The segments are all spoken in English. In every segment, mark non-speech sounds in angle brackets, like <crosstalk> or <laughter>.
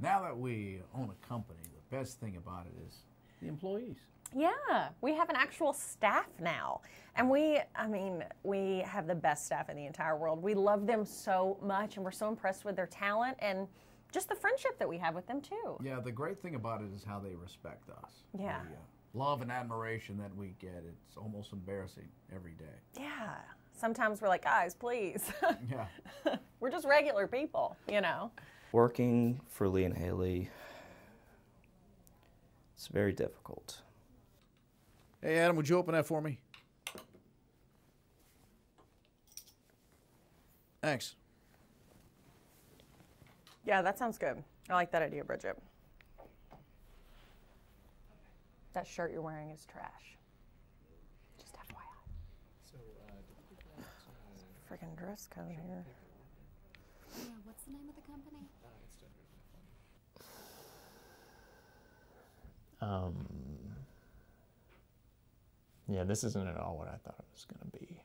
Now that we own a company, the best thing about it is the employees. Yeah, we have an actual staff now. And we, I mean, we have the best staff in the entire world. We love them so much and we're so impressed with their talent and just the friendship that we have with them too. Yeah, the great thing about it is how they respect us. Yeah. The uh, love and admiration that we get, it's almost embarrassing every day. Yeah. Sometimes we're like, guys, please. <laughs> Yeah. we're just regular people, you know? Working for Lee and Hayley, it's very difficult. Hey, Adam, would you open that for me? Thanks. Yeah, that sounds good. I like that idea, Bridget. That shirt you're wearing is trash. Just FYI. So, uh, did you get Freaking dress code here. Yeah, what's the name of the company? uh, it's Gender Um, yeah, this isn't at all what I thought it was going to be.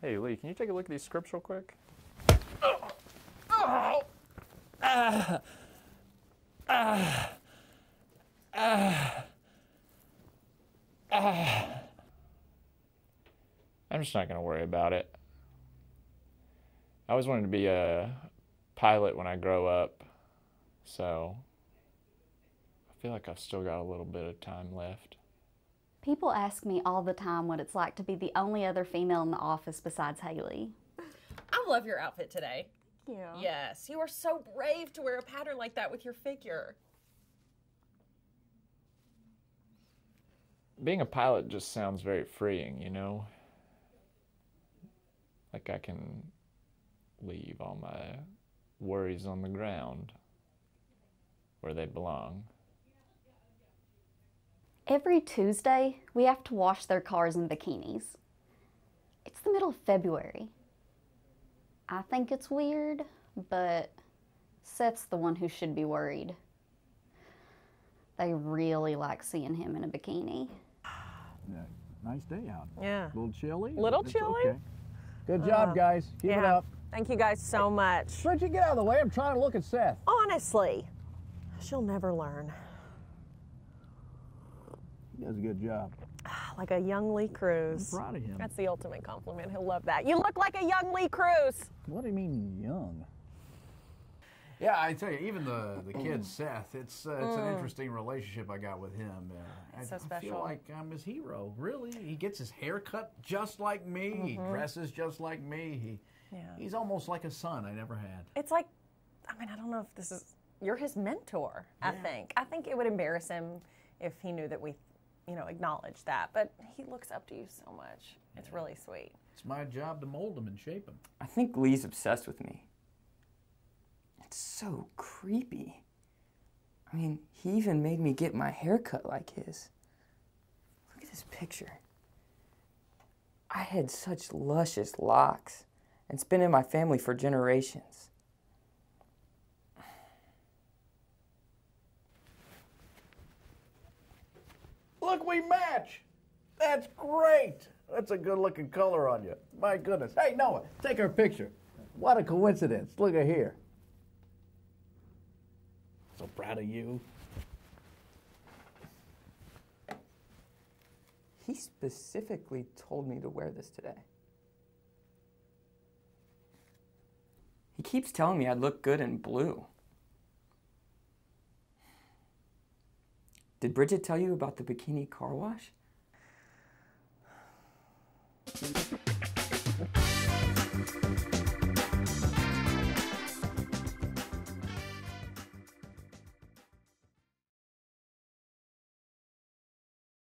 Hey, Lee, can you take a look at these scripts real quick? I'm just not going to worry about it. I always wanted to be a pilot when I grow up, so I feel like I've still got a little bit of time left. People ask me all the time what it's like to be the only other female in the office besides Hayley. I love your outfit today. Yeah. Yes, you are so brave to wear a pattern like that with your figure. Being a pilot just sounds very freeing, you know? Like I can leave all my worries on the ground where they belong. Every Tuesday, we have to wash their cars in bikinis. It's the middle of February. I think it's weird, but Seth's the one who should be worried. They really like seeing him in a bikini. Yeah, nice day out. Yeah. A little chilly. Little chilly? okay. Good job, um, guys. Keep it yeah. up. Thank you guys so much. Bridget, get out of the way. I'm trying to look at Seth. Honestly, she'll never learn. He does a good job. Like a young Lee Cruz. I'm proud of him. That's the ultimate compliment. He'll love that. You look like a young Lee Cruz. What do you mean young? Yeah, I tell you, even the the kid <clears throat> Seth, it's uh, it's an interesting relationship I got with him. Uh, I, so I feel like I'm his hero. Really, he gets his hair cut just like me. He dresses just like me. He Yeah. he's almost like a son I never had. It's like, I mean, I don't know if this is, you're his mentor, I think. I think it would embarrass him if he knew that we, you know, acknowledge that. But he looks up to you so much. It's really sweet. It's my job to mold him and shape him. I think Lee's obsessed with me. It's so creepy. I mean, he even made me get my hair cut like his. Look at this picture. I had such luscious locks, and it's been in my family for generations. Look, we match. That's great. That's a good looking color on you. My goodness. Hey, Noah, take our picture. What a coincidence. Look at here. So proud of you. He specifically told me to wear this today. He keeps telling me I'd look good in blue. Did Bridget tell you about the bikini car wash?